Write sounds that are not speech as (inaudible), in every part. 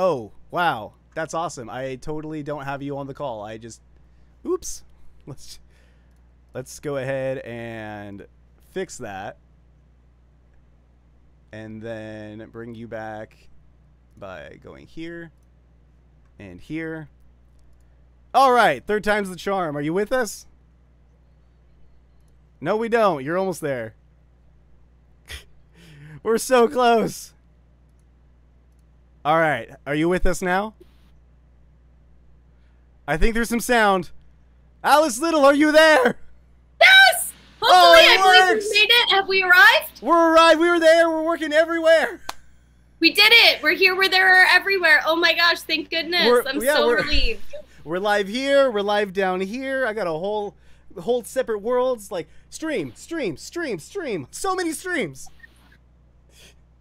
Oh, wow. That's awesome. I totally don't have you on the call. I just oops. (laughs) Let's let's go ahead and fix that. And then bring you back by going here and here. All right, third time's the charm. Are you with us? No, we don't. You're almost there. (laughs) We're so close. All right, are you with us now? I think there's some sound. Alice Little, are you there? Yes! Hopefully, Oh, I believe we made it. Have we arrived? We're arrived. We were there. We're working everywhere. We did it. We're here, we're there, we're everywhere. Oh my gosh, thank goodness. We're- I'm yeah, so we're- relieved. We're live here. We're live down here. I got a whole, whole separate worlds. Like stream, stream, stream, stream. So many streams.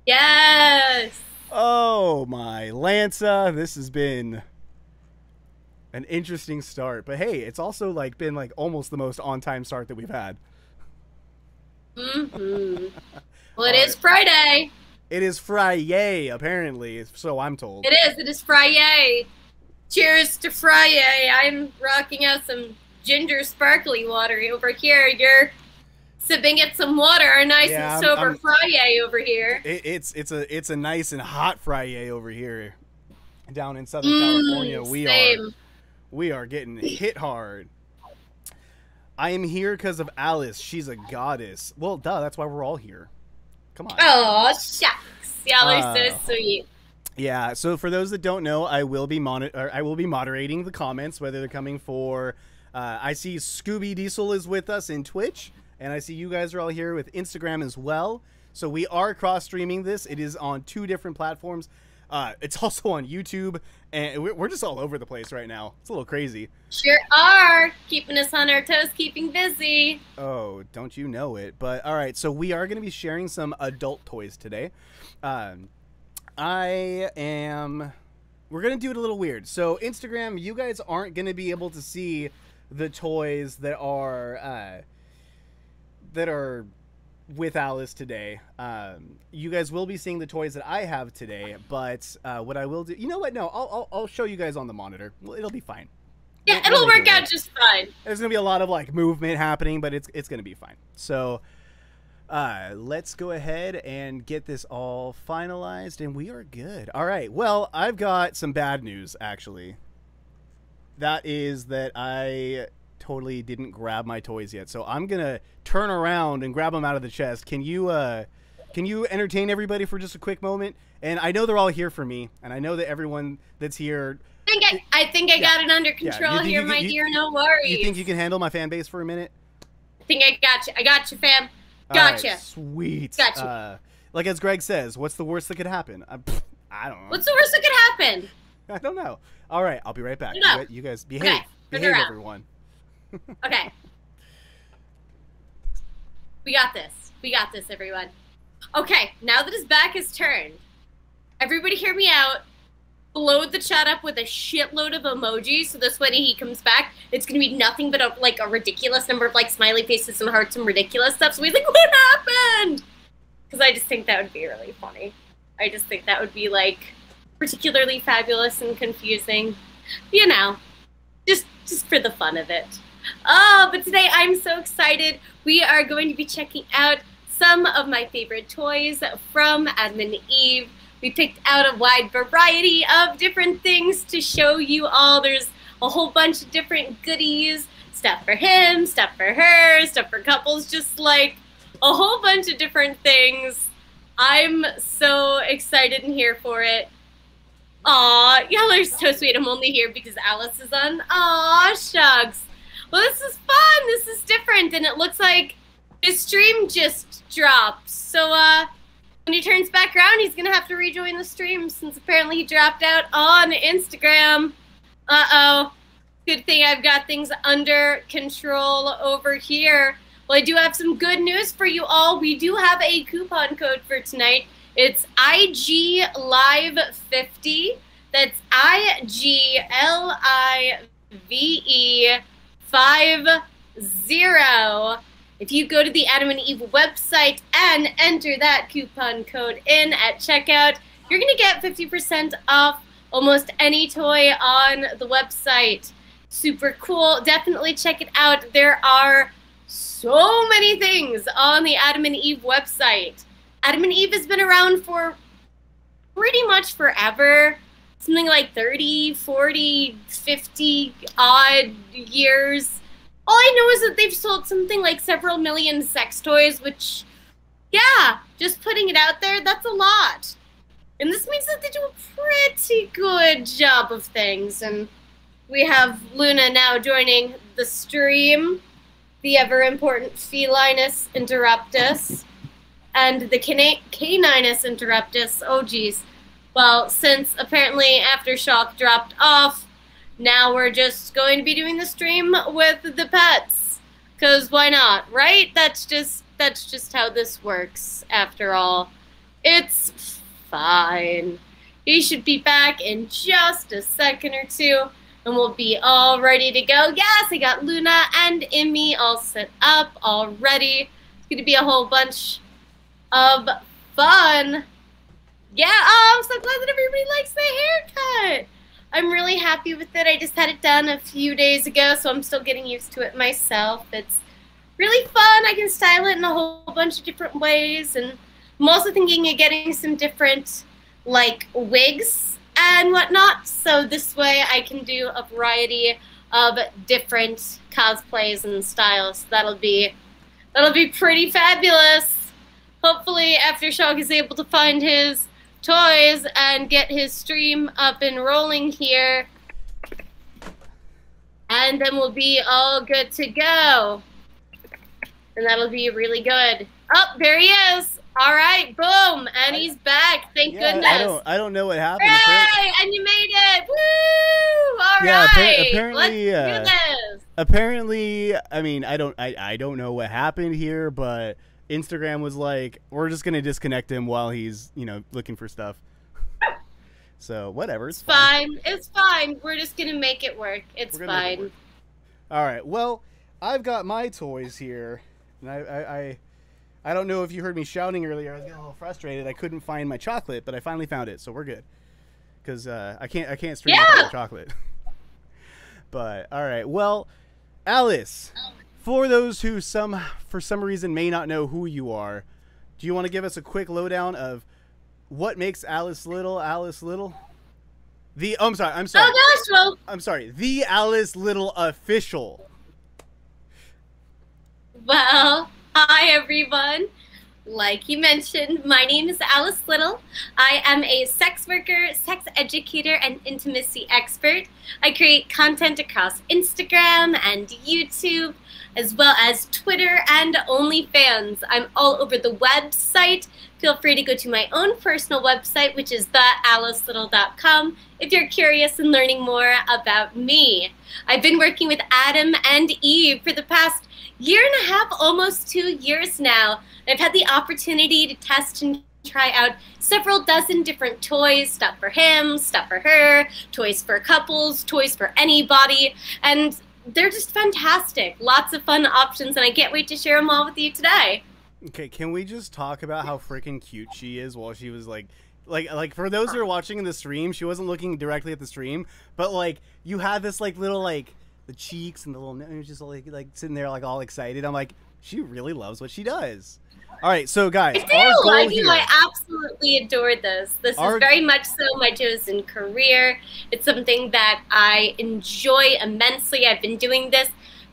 Yes. Oh my Lanza, this has been an interesting start. But hey, it's also like been like almost the most on-time start that we've had. hmm Well, it All is Friday. It is Friday, apparently, so I'm told. It is. It is Friday. Cheers to Friday. I'm rocking out some ginger sparkly water over here. You're sipping at some water. A nice Yeah, and sober I'm- Friday over here. It, it's it's a it's a nice and hot Friday over here, down in Southern Mm, California. We are we are getting hit hard. I am here because of Alice. She's a goddess. Well, duh. That's why we're all here. Come on. Oh, shucks. Y'all are so Oh. sweet. Yeah. So for those that don't know, I will be mon- or I will be moderating the comments, whether they're coming for. Uh, I see Scooby Diesel is with us in Twitch, and I see you guys are all here with Instagram as well. So we are cross streaming this. It is on two different platforms. Uh, it's (laughs) also on YouTube, and we're, we're just all over the place right now. It's a little crazy. Sure are. Keeping us on our toes, keeping busy. Oh, don't you know it? But all right, so we are going to be sharing some adult toys today. Um, I am. We're going to do it a little weird. So, Instagram, you guys aren't going to be able to see the toys that are uh, that are with Alice today. Um, you guys will be seeing the toys that I have today. But uh, what I will do, you know what? No, I'll, I'll, I'll show you guys on the monitor. Well, it'll be fine. Yeah, it'll make work out just fine. there's gonna be a lot of like movement happening, but it's it's gonna be fine. So, uh, let's go ahead and get this all finalized, and we are good. All right. Well, I've got some bad news actually. That is that I totally didn't grab my toys yet, so I'm gonna turn around and grab them out of the chest. Can you uh, can you entertain everybody for just a quick moment? And I know they're all here for me, and I know that everyone that's here. I think I, I think I Yeah. got it under control think here, you- my you- dear. No worries. You think you can handle my fan base for a minute? I think I got you. I got you, fam. All right, Gotcha. sweet. Gotcha. Uh, like as Greg says, what's the worst that could happen? I, pff, I don't know. What's the worst that could happen? (laughs) I don't know. All right, I'll be right back. You, guys, you guys behave. Okay, behave, everyone. Okay. we got this. We got this, everyone. Okay, now that his back is turned, everybody hear me out. Blow the chat up with a shitload of emojis, so this when he comes back, it's gonna be nothing but a, like a ridiculous number of like smiley faces, and hearts, and ridiculous stuff. So he's like, (laughs) "What happened?" Because I just think that would be really funny. I just think that would be like particularly fabulous and confusing. You know, just just for the fun of it. Oh, but today I'm so excited. We are going to be checking out some of my favorite toys from Adam and Eve. We picked out a wide variety of different things to show you all. There's a whole bunch of different goodies stuff for him, stuff for her, stuff for couples, just like a whole bunch of different things. I'm so excited and here for it. Aw, y'all are so sweet. I'm only here because Alice is on. Aw, shucks. Well, this is fun. This is different, and it looks like his stream just dropped. So, uh, when he turns back around, he's gonna have to rejoin the stream since apparently he dropped out on Instagram. Uh oh. Good thing I've got things under control over here. Well, I do have some good news for you all. We do have a coupon code for tonight. It's IG Live 50. That's I G L I V E 50. If you go to the Adam and Eve website and enter that coupon code in at checkout, you're going to get 50% off almost any toy on the website. Super cool. Definitely check it out. There are so many things on the Adam and Eve website. Adam and Eve has been around for pretty much forever. Something like 30, 40, 50 odd years. All I know is that they've sold something like several million sex toys, which, yeah, just putting it out there, that's a lot. And this means that they do a pretty good job of things. And we have Luna now joining the stream, the ever important Felinus Interruptus, and the Cana- Caninus Interruptus. Oh, geez. Well, since apparently Aftershock dropped off, now we're just going to be doing the stream with the pets. Cause why not, right? That's just that's just how this works. After all, it's fine. He should be back in just a second or two, and we'll be all ready to go. Yes, I got Luna and Emmy all set up already. It's gonna be a whole bunch of fun. Yeah, oh, I'm so glad that everybody likes the haircut. I'm really happy with it. I just had it done a few days ago, so I'm still getting used to it myself. It's really fun. I can style it in a whole bunch of different ways, and I'm also thinking of getting some different, like, wigs and whatnot. So this way I can do a variety of different cosplays and styles. That'll be, that'll be pretty fabulous. Hopefully, Aftershock is able to find his toys and get his stream up and rolling here. And then we'll be all good to go. And that'll be really good. Oh, there he is. All right, boom. And he's back. Thank Yeah, goodness. I don't I don't know what happened. Hooray! And you made it. Woo! All Yeah, appa- apparently, Let's uh, do this. apparently i mean i don't I, I don't know what happened here but instagram was like we're just gonna disconnect him while he's you know looking for stuff (laughs) so whatever it's, It's fine. It's fine. We're just going to make it work. It's We're gonna it fine. work. all right well i've got my toys here and I, I i i don't know if you heard me shouting earlier i was getting a little frustrated i couldn't find my chocolate but i finally found it so we're good because uh, i can't i can't stream Yeah. without chocolate (laughs) but all right well alice for those who some for some reason may not know who you are do you want to give us a quick lowdown of what makes alice little alice little the oh, i'm sorry i'm oh, sorry Oh gosh, well, i'm sorry the alice little official Well, hi everyone. Like you mentioned, my name is Alice Little. I am a sex worker, sex educator, and intimacy expert. I create content across Instagram and YouTube, as well as Twitter and OnlyFans. I'm all over the website. Feel free to go to my own personal website, which is thealicelittle.com, if you're curious and learning more about me. I've been working with Adam and Eve for the past year and a half, almost two years now. I've had the opportunity to test and try out several dozen different toys stuff for him, stuff for her, toys for couples, toys for anybody, and they're just fantastic. Lots of fun options, and I can't wait to share them all with you today. Okay, can we just talk about how freaking cute she is while she was like like like for those who are watching in the stream, she wasn't looking directly at the stream, but like you had this like little like the cheeks and the little nose just like like sitting there like all excited. I'm like, she really loves what she does. All right, so guys, I do. I. I absolutely adore this. This Our- is very much so my chosen career. It's something that I enjoy immensely. I've been doing this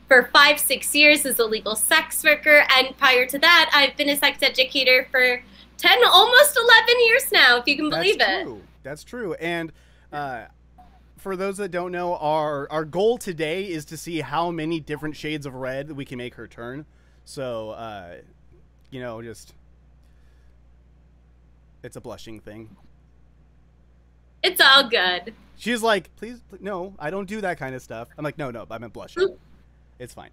for five, six years as a legal sex worker, and prior to that, I've been a sex educator for ten, almost eleven years now, if you can believe That's it. true. That's true. And uh, for those that don't know, our our goal today is to see how many different shades of red we can make her turn. So, uh, you know, just it's a blushing thing. It's all good. She's like, please, pl- no, I don't do that kind of stuff. I'm like, no, no, I meant blushing. It's fine.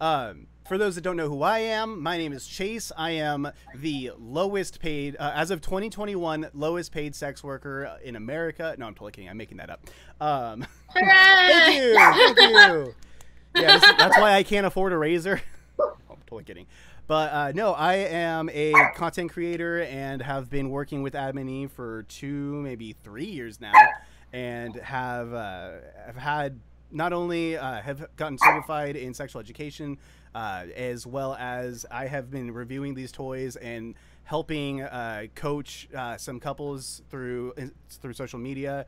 Um, for those that don't know who I am, my name is Chase. I am the lowest paid, uh, as of 2021, lowest paid sex worker in America. No, I'm totally kidding. I'm making that up. Um, (laughs) thank you. Thank you. (laughs) Yeah, this- that's why I can't afford a razor. (laughs) oh, I'm totally kidding. But uh, no, I am a content creator and have been working with Adam and Eve for two, maybe three years now. and have uh, have had not only uh, have gotten certified in sexual education, uh, as well as I have been reviewing these toys and helping uh, coach uh, some couples through through social media,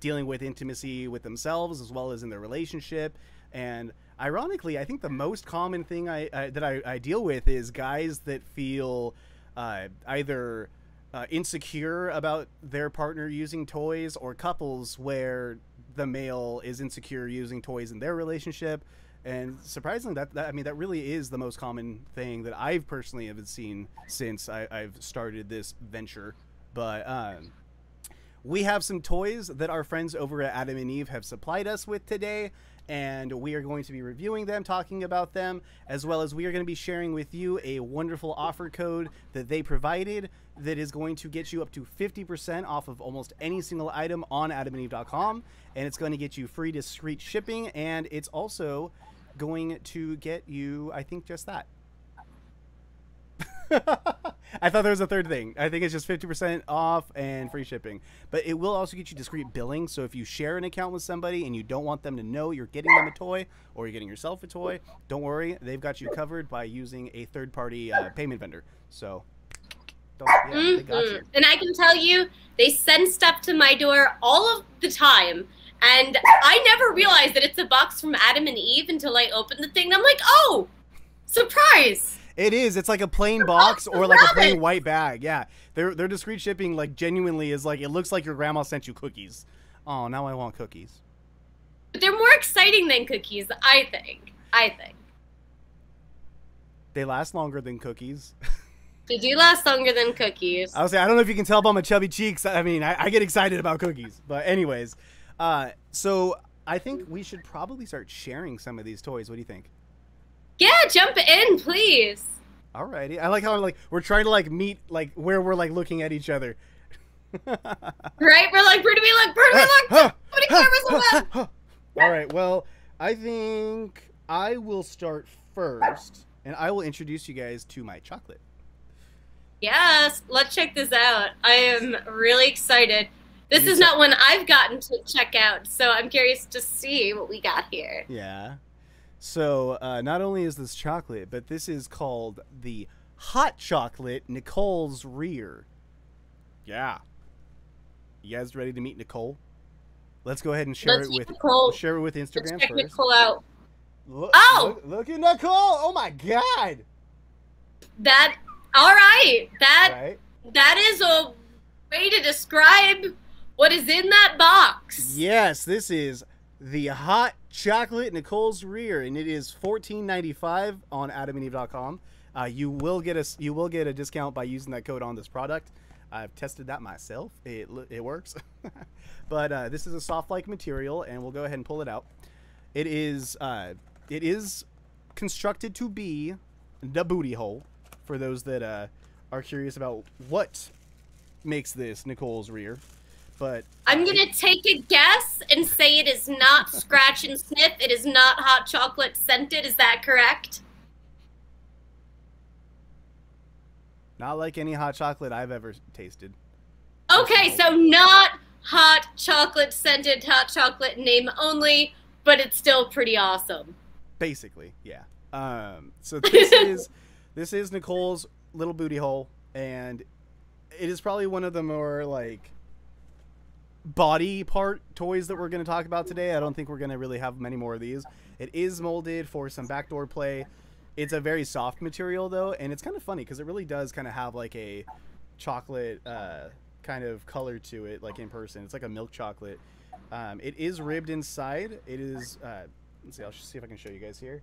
dealing with intimacy with themselves as well as in their relationship. And ironically, I think the most common thing I, that I, I, deal with is guys that feel uh, either uh, insecure about their partner using toys, or couples where the male is insecure using toys in their relationship. And surprisingly, that, that I mean, that really is the most common thing that I've personally have seen since I, have started this venture. But um, we have some toys that our friends over at Adam and Eve have supplied us with today and we are going to be reviewing them, talking about them, as well as we are going to be sharing with you a wonderful offer code that they provided that is going to get you up to 50% off of almost any single item on adamandeve.com. And it's going to get you free discreet shipping, and it's also going to get you, I think, just that. (laughs) I thought there was a third thing. I think it's just 50% off and free shipping. But it will also get you discreet billing. So if you share an account with somebody and you don't want them to know you're getting them a toy or you're getting yourself a toy, don't worry. They've got you covered by using a third party uh, payment vendor. So yeah, mm-hmm. And I can tell you, they send stuff to my door all of the time. And I never realized that it's a box from Adam and Eve until I opened the thing. I'm like, oh, surprise. It is. It's like a plain box or like a plain white bag. Yeah, their their discreet shipping like genuinely is like it looks like your grandma sent you cookies. Oh, now I want cookies. But they're more exciting than cookies, I think. I think. They last longer than cookies. (laughs) They do last longer than cookies. I was say I don't know if you can tell by my chubby cheeks. I mean, I, I get excited about cookies. But anyways, uh, so I think we should probably start sharing some of these toys. What do you think? Yeah, jump in, please. Alrighty. I like how like we're trying to like meet like where we're like looking at each other. (laughs) right? We're like, where do we look? Where do we look? Cameras All right. Well, I think I will start first, and I will introduce you guys to my chocolate. Yes, let's check this out. I am really excited. This you is not one I've gotten to check out, so I'm curious to see what we got here. Yeah. So uh, not only is this chocolate, but this is called the hot chocolate Nicole's rear. Yeah. You guys ready to meet Nicole? Let's go ahead and share Let's it with Nicole. share it with Instagram Let's check first. Nicole out. Look, oh, look, look, at Nicole! Oh my God! That all right. That right. that is a way to describe what is in that box. Yes, this is the hot chocolate Nicole's rear, and it is fourteen ninety five on AdamandEve.com. Uh, you will get a you will get a discount by using that code on this product. I've tested that myself. It it works. (laughs) but uh, this is a soft like material, and we'll go ahead and pull it out. It is uh, it is constructed to be the booty hole for those that uh, are curious about what makes this Nicole's rear. But I'm gonna take a guess and say it is not scratch and sniff. It is not hot chocolate scented. Is that correct? Not like any hot chocolate I've ever tasted. Okay, so not hot chocolate scented hot chocolate name only, but it's still pretty awesome. Basically, yeah. Um, so this (laughs) is this is Nicole's little booty hole, and it is probably one of the more like body part toys that we're going to talk about today. I don't think we're going to really have many more of these. It is molded for some backdoor play. It's a very soft material though, and it's kind of funny because it really does kind of have like a chocolate uh, kind of color to it, like in person. It's like a milk chocolate. Um, it is ribbed inside. It is. Uh, let's see. I'll see if I can show you guys here.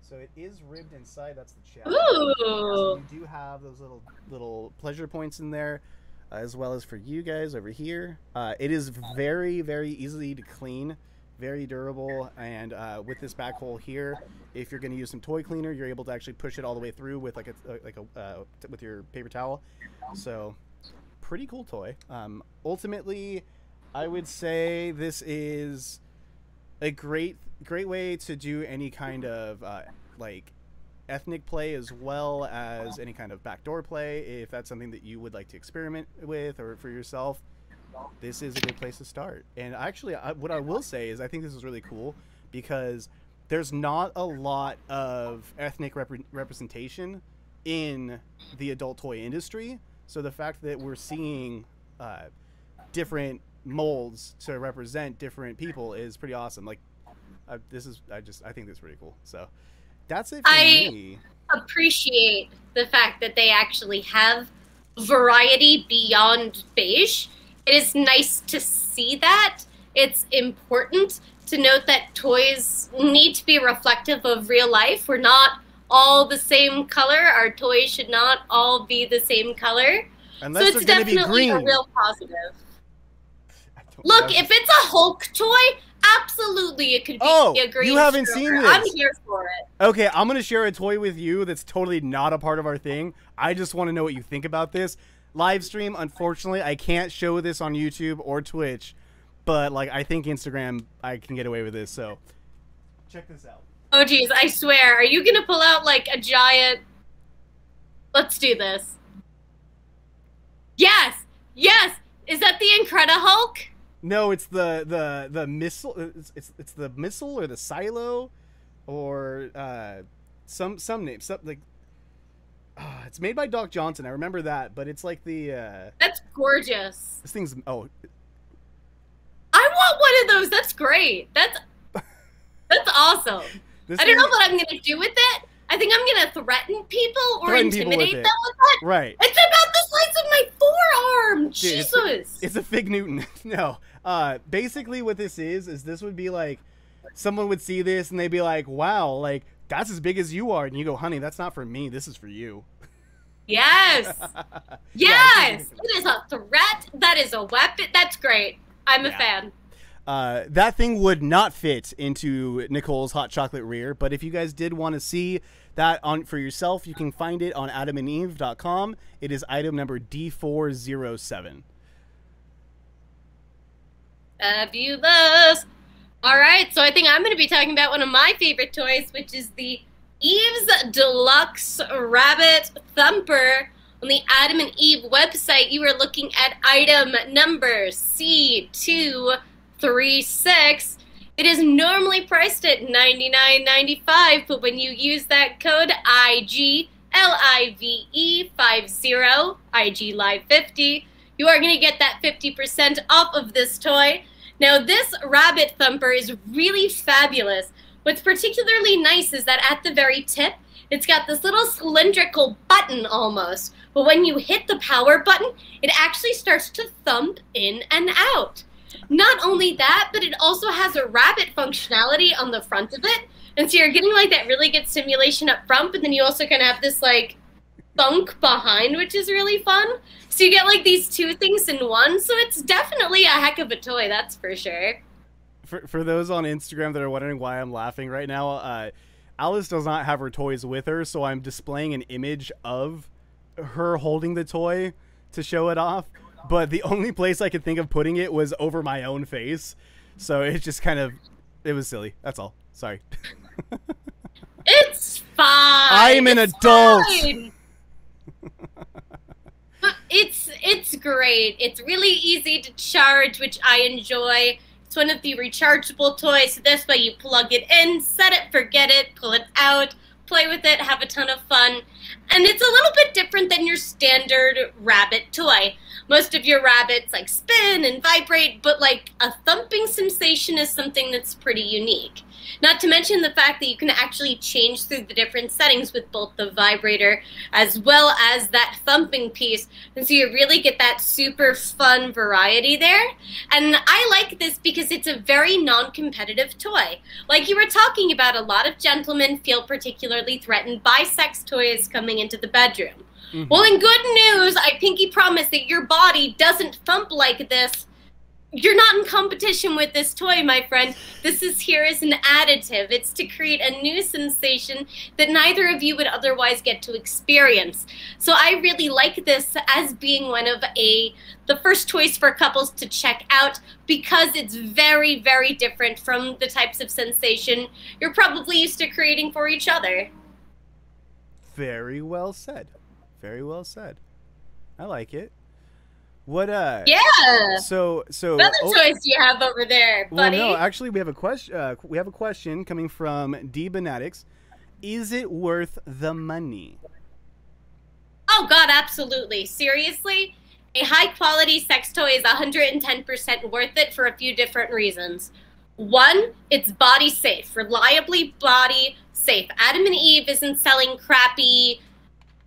So it is ribbed inside. That's the chest. Ooh. So you do have those little little pleasure points in there as well as for you guys over here. Uh, it is very, very easy to clean, very durable, and uh, with this back hole here, if you're going to use some toy cleaner, you're able to actually push it all the way through with like a like a uh, with your paper towel. So, pretty cool toy. Um, ultimately, I would say this is a great great way to do any kind of uh, like ethnic play as well as any kind of backdoor play if that's something that you would like to experiment with or for yourself this is a good place to start. And actually, I, what I will say is, I think this is really cool because there's not a lot of ethnic repre- representation in the adult toy industry. So the fact that we're seeing uh, different molds to represent different people is pretty awesome. Like, this is I just I think this is pretty cool. So that's it for I- me. appreciate the fact that they actually have variety beyond beige. It is nice to see that. It's important to note that toys need to be reflective of real life. We're not all the same color. Our toys should not all be the same color. Unless so it's they're gonna be definitely green. a real positive. (laughs) Look, that's- if it's a Hulk toy, absolutely it could be Oh, a green you haven't seen I'm here for it. Okay, I'm gonna share a toy with you that's totally not a part of our thing. I just want to know what you think about this live stream. Unfortunately, I can't show this on YouTube or Twitch, but like I think Instagram, I can get away with this. So check this out. Oh geez, I swear. Are you gonna pull out like a giant? Let's do this. Yes, yes. Is that the Incredihulk? No, it's the the the missile. It's it's, it's the missile or the silo, or uh, some some name. Some like. ah, it's made by Doc Johnson. I remember that, but it's like the uh, That's gorgeous. this thing's oh I want one of those. That's great. That's that's awesome. (laughs) this I don't know what I'm gonna do with it. I think I'm gonna threaten people or Threaten intimidate them with that. right. It's about the size of my forearm. Dude, it's- Jesus. It's a fig Newton. (laughs) no. Uh basically what this is is this would be like someone would see this and they'd be like, "Wow, like that's as big as you are." And you go, "Honey, that's not for me. This is for you." yes. (laughs) Yeah, Yes. it's- It is a threat. That is a weapon. That's great. I'm a fan. Uh, that thing would not fit into Nicole's hot chocolate rear, but if you guys did want to see that on for yourself, you can find it on adamandeve.com. It is item number D407. Fabulous. All right, so I think I'm going to be talking about one of my favorite toys, which is the Eve's Deluxe Rabbit Thumper. On the Adam and Eve website, you are looking at item number C236. It is normally priced at $99.95, but when you use that code IG L-I-V-E 50 IG Live 50, you are going to get that 50% off of this toy. Now, this Rabbit Thumper is really fabulous. What's particularly nice is that at the very tip, it's got this little cylindrical button almost. But when you hit the power button, it actually starts to thump in and out. Not only that, but it also has a rabbit functionality on the front of it. And so you're getting like that really good stimulation up front, but then you also kind of have this like thunk behind, which is really fun. So you get like these two things in one. So it's definitely a heck of a toy, that's for sure. For, for those on Instagram that are wondering why I'm laughing right now, uh, Alice does not have her toys with her, so I'm displaying an image of her holding the toy to show it off. But the only place I could think of putting it was over my own face, so it just kind of it was silly. That's all. Sorry. It's fine. I'm an It's adult. it's it's great. It's really easy to charge, which I enjoy. It's one of the rechargeable toys. So this way you plug it in, set it, forget it, pull it out, play with it, have a ton of fun. And it's a little bit different than your standard rabbit toy. Most of your rabbits like spin and vibrate, but like a thumping sensation is something that's pretty unique. Not to mention the fact that you can actually change through the different settings with both the vibrator as well as that thumping piece. And so you really get that super fun variety there. And I like this because it's a very non competitive toy. Like you were talking about, a lot of gentlemen feel particularly threatened by sex toys coming into the bedroom. Mhm. Well, in good news, I pinky promise that your body doesn't thump like this. You're not in competition with this toy, my friend. This is here as an additive. It's to create a new sensation that neither of you would otherwise get to experience. So I really like this as being one of a the first choice for couples to check out because it's very very different from the types of sensation you're probably used to creating for each other. Very well said. Very well said. I like it. What uh? Yeah. So so. What other oh- choice do you have over there, buddy. Well, no, actually, we have a question. Uh, we have a question coming from D Benatics. Is it worth the money? Oh god, absolutely. Seriously? A high quality sex toy is 110% worth it for a few different reasons. One, it's body safe, reliably body safe. Adam and Eve isn't selling crappy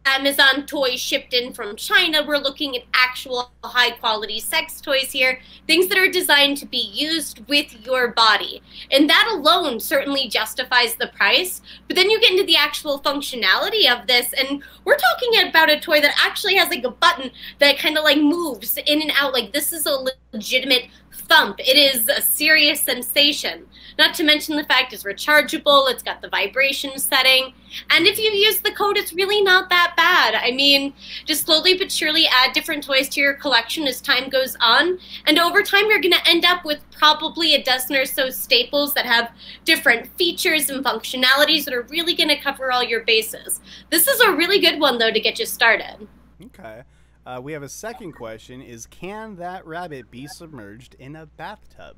Amazon toys shipped in from China. We're looking at actual high quality sex toys here, things that are designed to be used with your body. And that alone certainly justifies the price. But then you get into the actual functionality of this, and we're talking about a toy that actually has like a button that kind of like moves in and out. Like this is a legitimate thump. It is a serious sensation. Not to mention the fact it's rechargeable, it's got the vibration setting. And if you use the code, it's really not that bad. I mean, just slowly but surely add different toys to your collection as time goes on. And over time, you're going to end up with probably a dozen or so staples that have different features and functionalities that are really going to cover all your bases. This is a really good one, though, to get you started. Okay. Uh, we have a second question: Is can that rabbit be submerged in a bathtub?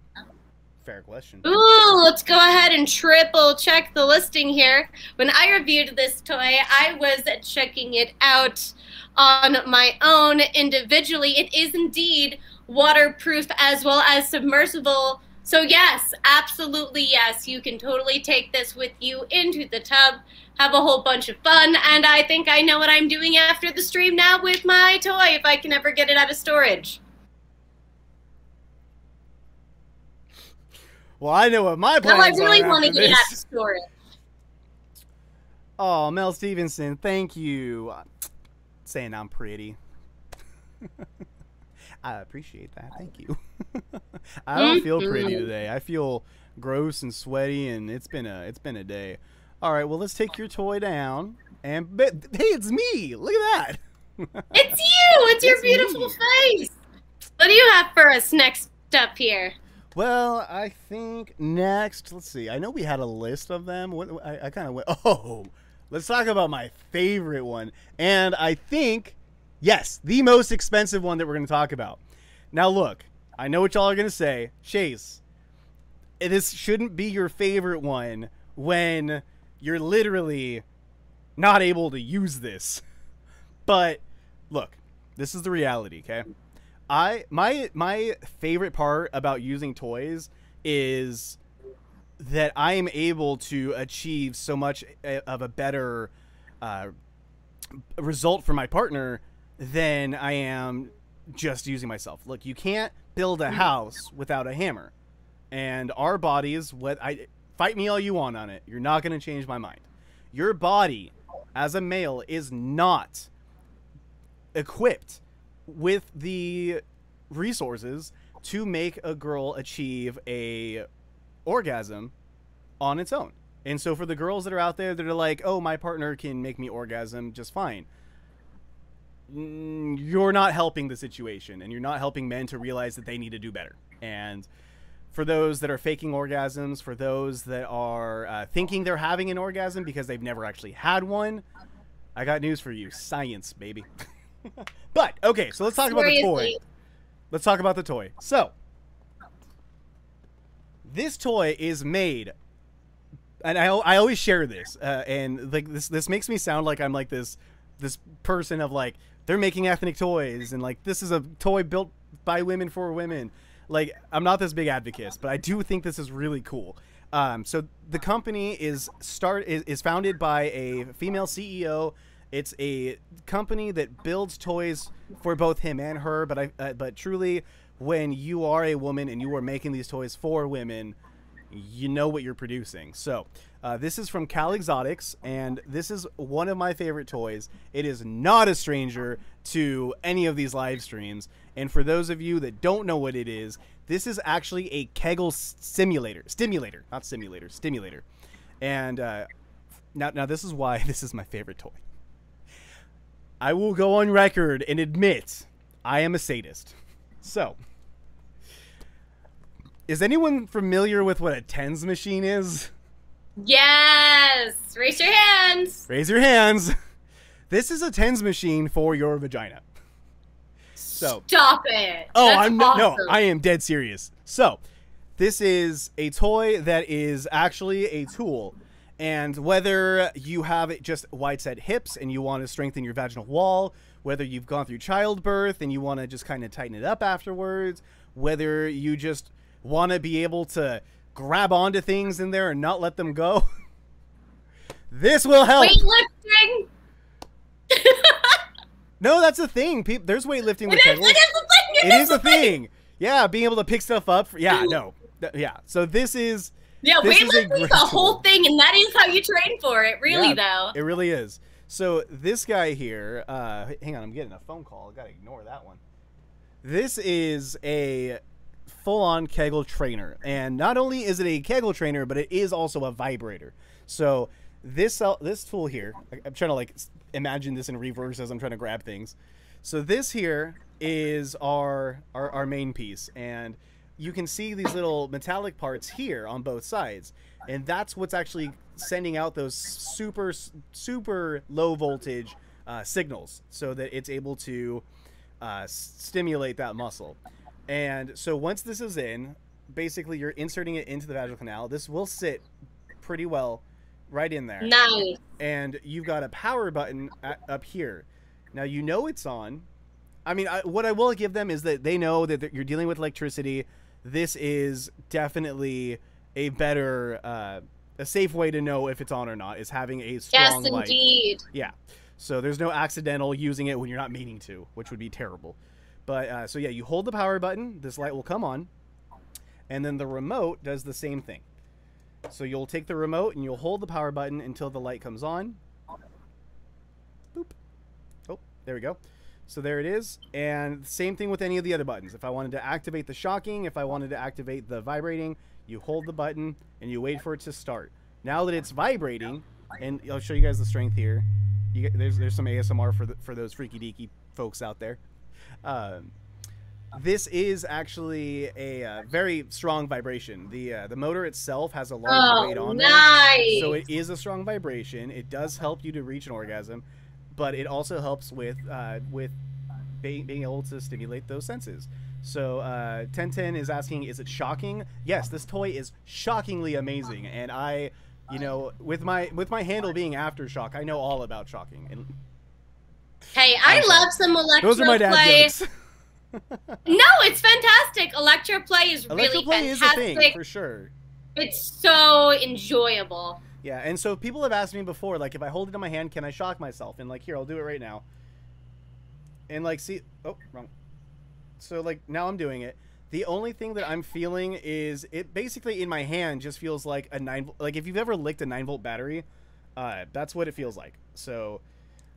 Fair question. Ooh, let's go ahead and triple check the listing here. When I reviewed this toy, I was checking it out on my own individually. It is indeed waterproof as well as submersible. So, yes, absolutely yes, you can totally take this with you into the tub, have a whole bunch of fun, and I think I know what I'm doing after the stream now with my toy if I can ever get it out of storage. Well, I know what my Now plans I really want to get out of storage. Oh, Mel Stevenson, thank you. Saying I'm pretty. (laughs) I appreciate that. Thank you. (laughs) I don't feel pretty Mhm. today. I feel gross and sweaty, and it's been a it's been a day. All right, well, let's take your toy down. And hey, it's me. Look at that. It's you! It's your It's beautiful me. face! What do you have for us next up here? Well, I think next, let's see. I know we had a list of them. What I, I kind of went. (laughs) Oh, let's talk about my favorite one, and I think, yes, the most expensive one that we're going to talk about. Now, look, I know what y'all are going to say, Chase. This shouldn't be your favorite one when you're literally not able to use this. (laughs) But look, this is the reality, okay? I my my favorite part about using toys is that I am able to achieve so much uh, of a better uh, result for my partner than I am just using myself. Look, you can't build a house without a hammer, and our bodies. What I fight me all you want on it. You're not going to change my mind. Your body, as a male, is not equipped with the resources to make a girl achieve a orgasm on its own. And so for the girls that are out there that are like, "Oh, my partner can make me orgasm just fine." mm, You're not helping the situation and you're not helping men to realize that they need to do better. And for those that are faking orgasms, for those that are uh, thinking they're having an orgasm because they've never actually had one, I got news for you. Science, baby. (laughs) (laughs) but okay, so let's talk about the toy. Let's talk about the toy. So, this toy is made, and I, I always share this, uh, and like this this makes me sound like I'm like this this person of like they're making ethnic toys and like this is a toy built by women for women. Like I'm not this big advocate, but I do think this is really cool. Um, so the company is start is, is founded by a female CEO. It's a company that builds toys for both him and her. But I uh, but truly, when you are a woman and you are making these toys for women, you know what you're producing. So, uh, this is from Cal Exotics, and this is one of my favorite toys. It is not a stranger to any of these live streams. And for those of you that don't know what it is, this is actually a Kegel simulator, stimulator, not simulator, stimulator. And uh, now, now this is why (laughs) this is my favorite toy. I will go on record and admit I am a sadist. So, is anyone familiar with what a TENS machine is? Yes! Raise your hands! Raise your hands. This is a TENS machine for your vagina. So Stop it. Oh, That's I'm no, no. I am dead serious. So, this is a toy that is actually a tool. And whether you have it just wide set hips and you want to strengthen your vaginal wall, whether you've gone through childbirth and you want to just kind of tighten it up afterwards, whether you just want to be able to grab onto things in there and not let them go, (laughs) this will help. Weightlifting. (laughs) No, that's a thing. Peop there's weightlifting with It is, it is a thing. it is a thing. Yeah, being able to pick stuff up. For, yeah, no, yeah. So this is Yeah, This is a weightlifting is a whole tool. thing, and that is how you train for it. Really, Yeah, though. it really is. So this guy here, uh, hang on, I'm getting a phone call. I gotta ignore that one. This is a full-on Kegel trainer, and not only is it a Kegel trainer, but it is also a vibrator. So this uh, this tool here, I'm trying to like imagine this in reverse as I'm trying to grab things. So this here is our, our our main piece, and you can see these little metallic parts here on both sides, and that's what's actually sending out those super super low voltage uh, signals, so that it's able to uh, stimulate that muscle. And so once this is in, basically you're inserting it into the vaginal canal. This will sit pretty well right in there Nice. and you've got a power button at, up here. Now you know it's on. I mean, I, what I will give them is that they know that you're dealing with electricity. This is definitely a better, uh, a safe way to know if it's on or not. Is having a Yes, strong light. indeed. Yeah. So there's no accidental using it when you're not meaning to, which would be terrible. But uh, so yeah, you hold the power button. This light will come on, and then the remote does the same thing. So you'll take the remote and you'll hold the power button until the light comes on. Boop. Oh, there we go. So there it is. And same thing with any of the other buttons. If I wanted to activate the shocking, if I wanted to activate the vibrating, you hold the button and you wait for it to start. Now that it's vibrating, and I'll show you guys the strength here. You, there's there's some ASMR for the, for those freaky deaky folks out there. Um, this is actually a uh, very strong vibration. The uh, the motor itself has a large weight Oh, on there. nice. So it is a strong vibration. It does help you to reach an orgasm, but it also helps with uh, with being, being able to stimulate those senses. So uh, 1010 is asking, is it shocking? Yes, this toy is shockingly amazing, and I, you know, with my with my handle being aftershock, I know all about shocking. And hey, I love some electro those are my dad play. jokes. (laughs) No, it's fantastic. Electro play is really Electroplay is a fantastic. thing for sure. It's so enjoyable. Yeah, and so people have asked me before, like, if I hold it in my hand, can I shock myself? And like, here, I'll do it right now. And like, see, oh, wrong. So like, now I'm doing it. The only thing that I'm feeling is it basically in my hand just feels like a nine. Like if you've ever licked a nine volt battery, uh, that's what it feels like. So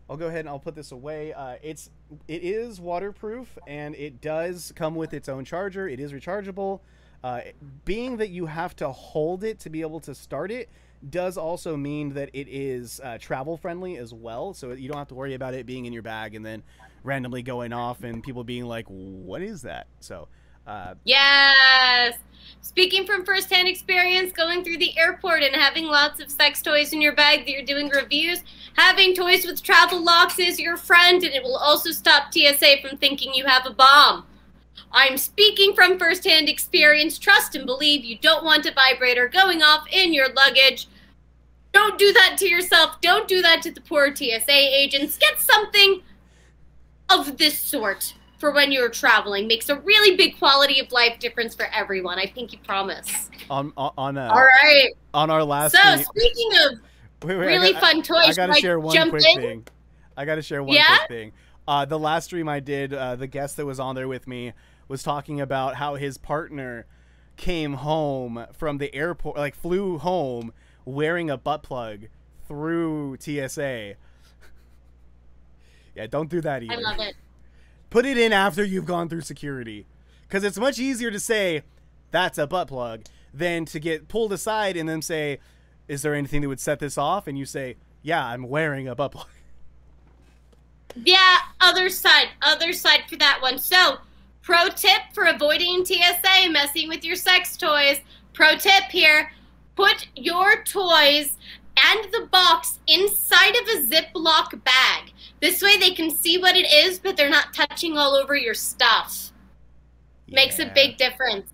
I'll go ahead and I'll put this away. Uh, it's it is waterproof and it does come with its own charger. It is rechargeable. Uh, being that you have to hold it to be able to start it does also mean that it is uh, travel friendly as well. So you don't have to worry about it being in your bag and then randomly going off and people being like, "What is that?" So. Uh, Yes. Speaking from firsthand experience, going through the airport and having lots of sex toys in your bag that you're doing reviews, having toys with travel locks is your friend, and it will also stop TSA from thinking you have a bomb. I'm speaking from firsthand experience. Trust and believe you don't want a vibrator going off in your luggage. Don't do that to yourself. Don't do that to the poor TSA agents. Get something of this sort for when you're traveling. Makes a really big quality of life difference for everyone. I pinky promise. on on on, uh, All right. on our last. So thing- speaking of Wait, wait, really fun toys, I gotta share one quick thing. I gotta share one Yeah? quick thing. Uh, the last stream I did, uh, the guest that was on there with me was talking about how his partner came home from the airport, like flew home wearing a butt plug through TSA. (laughs) yeah, don't do that either. I love it. Put it in after you've gone through security, because it's much easier to say that's a butt plug than to get pulled aside and then say, "Is there anything that would set this off?" And you say, "Yeah, I'm wearing a butt plug." Yeah, other side, other side for that one. So, pro tip for avoiding TSA messing with your sex toys. Pro tip here: put your toys and the box inside of a Ziploc bag. This way they can see what it is, but they're not touching all over your stuff. Makes a big difference.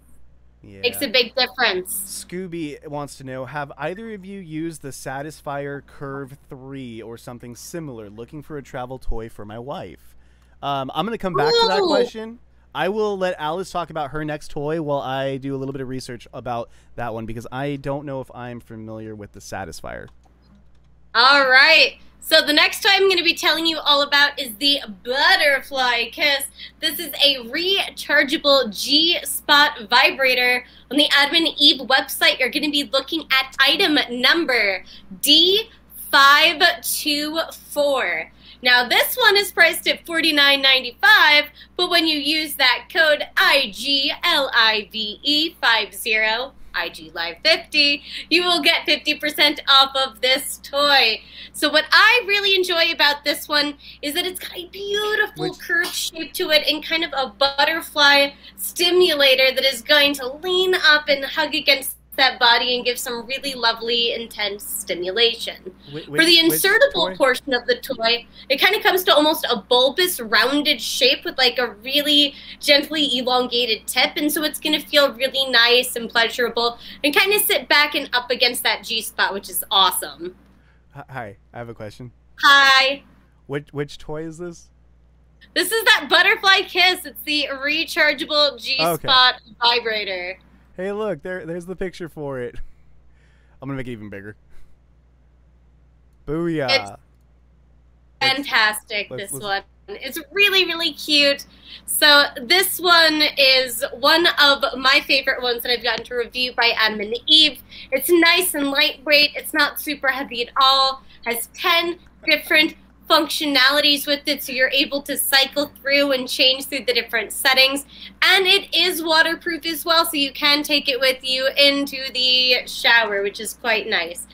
Yeah. Makes a big difference. Scooby wants to know Have either of you used the Satisfyer Curve 3 or something similar looking for a travel toy for my wife? Um, I'm going to come back to that question. I will let Alice talk about her next toy while I do a little bit of research about that one because I don't know if I'm familiar with the Satisfyer. All right. So the next toy I'm going to be telling you all about is the Butterfly Kiss. This is a rechargeable G Spot vibrator. On the Adam and Eve website, you're going to be looking at item number D524. Now this one is priced at $49.95, but when you use that code IGLIVE50 IG Live 50, you will get 50% off of this toy. So what I really enjoy about this one is that it's got a beautiful curved shape to it and kind of a butterfly stimulator that is going to lean up and hug against that body and give some really lovely intense stimulation. For the insertable portion of the toy, it kind of comes to almost a bulbous, rounded shape with like a really gently elongated tip, and so it's going to feel really nice and pleasurable and kind of sit back and up against that G spot, which is awesome. Hi- I have a question. Hi. Which which toy is this? This is that butterfly kiss. It's the rechargeable G oh, spot vibrator. Hey, look, there there's the picture for it. (laughs) I'm gonna make it even bigger. Booyah! It's- Fantastic, let's- this let's- one. It's really, really cute. So, this one is one of my favorite ones that I've gotten to review by Adam and Eve. It's nice and lightweight, it's not super heavy at all, has 10 different functionalities with it, so you're able to cycle through and change through the different settings. And it is waterproof as well, so you can take it with you into the shower, which is quite nice.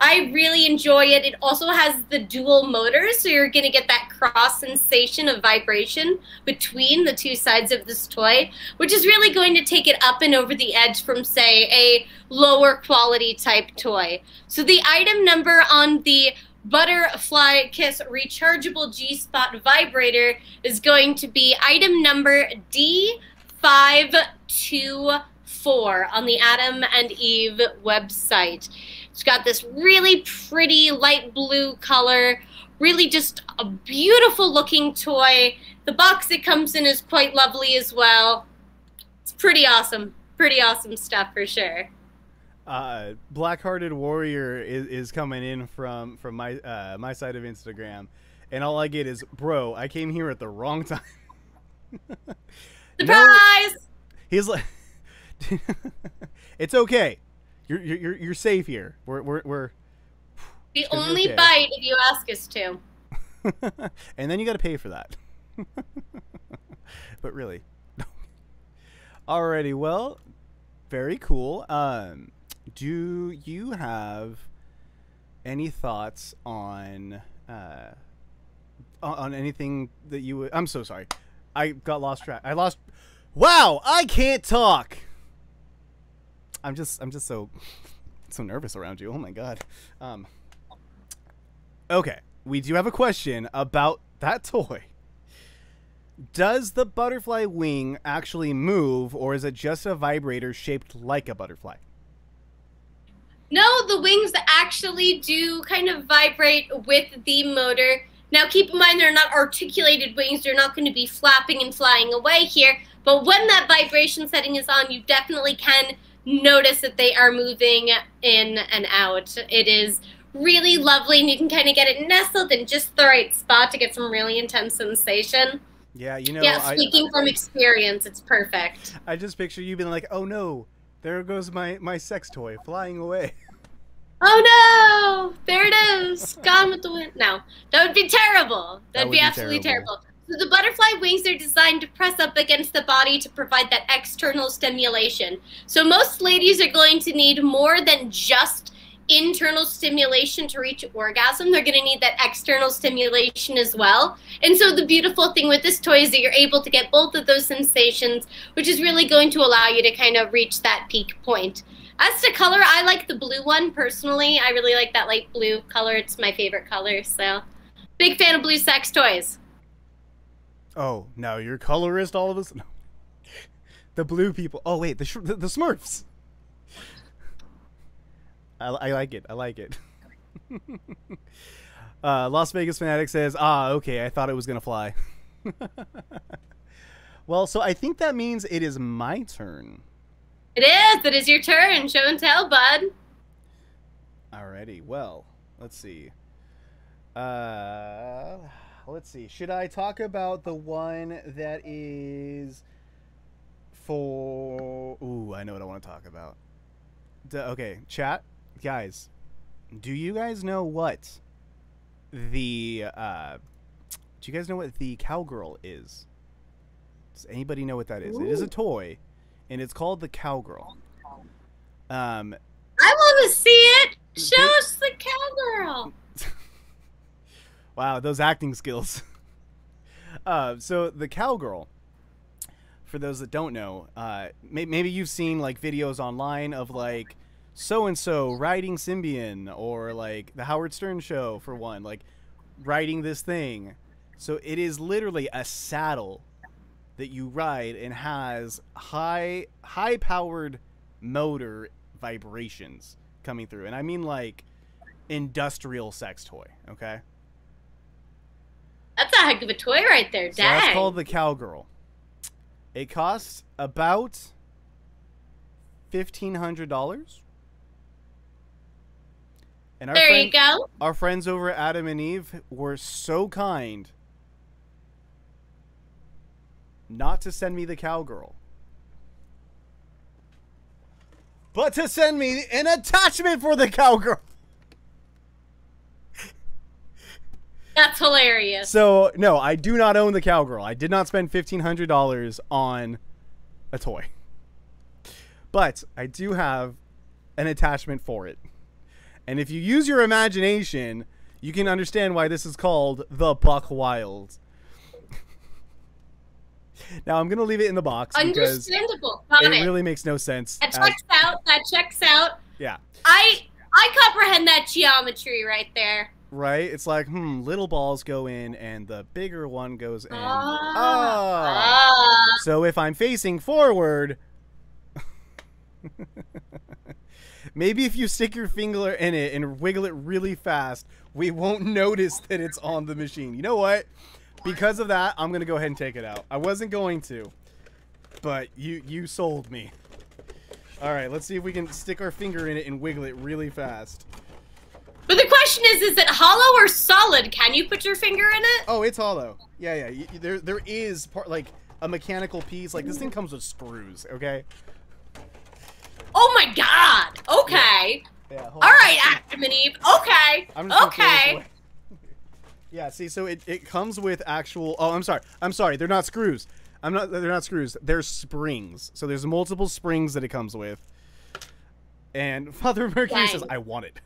I really enjoy it. It also has the dual motors, so you're going to get that cross sensation of vibration between the two sides of this toy, which is really going to take it up and over the edge from, say, a lower quality type toy. So the item number on the Butterfly Kiss rechargeable G Spot vibrator is going to be item number D524 on the Adam and Eve website. It's got this really pretty light blue color, really just a beautiful looking toy. The box it comes in is quite lovely as well. It's pretty awesome. Pretty awesome stuff for sure. Uh, Blackhearted Warrior is, is coming in from from my uh, my side of Instagram, and all I get is, "Bro, I came here at the wrong time." (laughs) No- Surprise! he's like, (laughs) "It's okay. You're you're you're- safe here. We're we're we're." The It's gonna be only okay. bite if you ask us to. (laughs) and then you got to pay for that. but really, alrighty. Well, very cool. Um, do you have any thoughts on uh, on- anything that you would? I'm so sorry. I got lost track. I lost. Wow, I can't talk. I'm just I'm just so so nervous around you. Oh my god. Um. Okay, we do have a question about that toy. Does the butterfly wing actually move, or is it just a vibrator shaped like a butterfly? No, the wings actually do kind of vibrate with the motor. Now, keep in mind they're not articulated wings. They're not going to be flapping and flying away here. But when that vibration setting is on, you definitely can notice that they are moving in and out. It is really lovely, and you can kind of get it nestled in just the right spot to get some really intense sensation. Yeah, you know, yeah, I, speaking from experience, it's perfect. I just picture you being like, "Oh no, there goes my my sex toy flying away." (laughs) Oh no! There it is! Gone with the wind. No, that would be terrible. That That'd would be be absolutely terrible. terrible. So the butterfly wings are designed to press up against the body to provide that external stimulation. So most ladies are going to need more than just internal stimulation to reach orgasm. They're going to need that external stimulation as well. And so the beautiful thing with this toy is that you're able to get both of those sensations, which is really going to allow you to kind of reach that peak point. As to color, I like the blue one personally. I really like that light blue color. It's my favorite color. So, big fan of blue sex toys. Oh, now you're colorist all of us. (laughs) The blue people. Oh wait, the the, the Smurfs. I, I like it. I like it. (laughs) uh, Las Vegas fanatic says, "Ah, okay. I thought it was gonna fly." (laughs) well, so I think that means it is my turn. It is. It is your turn. Show and tell, bud. Alrighty. Well, let's see. Uh, let's see. Should I talk about the one that is for? Ooh, I know what I want to talk about. D- okay, chat, guys. Do you guys know what the? Uh, do you guys know what the cowgirl is? Does anybody know what that is? It is a toy, and it's called the cowgirl. Um, I want to see it. Show They- us the cowgirl. (laughs) Wow, those acting skills. (laughs) uh, so the cowgirl, for those that don't know, uh, may- maybe you've seen like videos online of like so and so riding Sybian or like the Howard Stern show for one, like riding this thing. So it is literally a saddle that you ride and has high high powered motor vibrations coming through. And I mean like industrial sex toy, okay? That's a heck of a toy right there. So that's called the cowgirl. It costs about fifteen hundred dollars. And our there friend, you go. our friends over at Adam and Eve were so kind not to send me the cowgirl. But to send me an attachment for the cowgirl. That's hilarious. So no, I do not own the cowgirl. I did not spend fifteen hundred dollars on a toy, but I do have an attachment for it. And if you use your imagination, you can understand why this is called the Buck Wild. (laughs) now I'm gonna leave it in the box Understandable. Got it it. really makes no sense. that as- checks out. That checks out. yeah, I I comprehend that geometry right there. right. It's like hmm, little balls go in and the bigger one goes in. Ah. Ah. So if I'm facing forward, (laughs) (laughs) maybe if you stick your finger in it and wiggle it really fast, we won't (laughs) notice that it's on the machine. You know what? Because of that, I'm gonna go ahead and take it out. I wasn't going to, but you you sold me. All right, let's see if we can stick our finger in it and wiggle it really fast. But the question is, is it hollow or solid? Can you put your finger in it? Oh, it's hollow. Yeah, yeah. There there is part like a mechanical piece. Like this thing comes with screws. Okay. Oh my god. Okay. Yeah. hold All right, Adam and Eve. Okay. I'm just gonna throw this Okay. yeah, see, so it, it comes with actual. Oh, I'm sorry. I'm sorry. They're not screws. I'm not. They're not screws. They're springs. So there's multiple springs that it comes with. And (laughs) Father Mercury says, "I want it."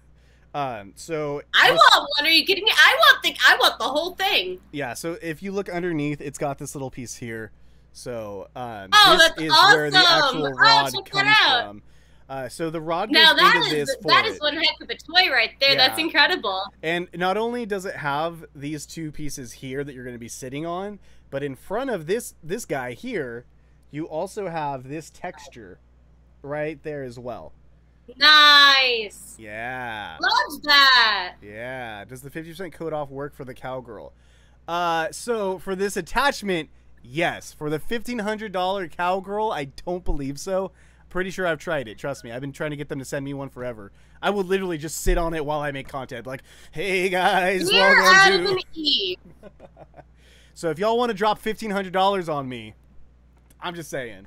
Um. So I this- want one. Are you kidding me? I want the I want the whole thing. Yeah. So if you look underneath, it's got this little piece here. So um, Oh, this that's is where the awesome. actual rod check that comes out. from. Uh, so the rod goes Now that into is this that one heck of a toy right there. That's incredible. And not only does it have these two pieces here that you're going to be sitting on, but in front of this this guy here, you also have this texture right there as well. Nice. Yeah. Love that. Yeah. Does the 50% code off work for the cowgirl? Uh so for this attachment, yes. For the $1500 cowgirl, I don't believe so. Pretty sure I've tried it. Trust me. I've been trying to get them to send me one forever. I would literally just sit on it while I make content like, "Hey guys, Dear welcome to. So if y'all want to drop fifteen hundred dollars on me, I'm just saying.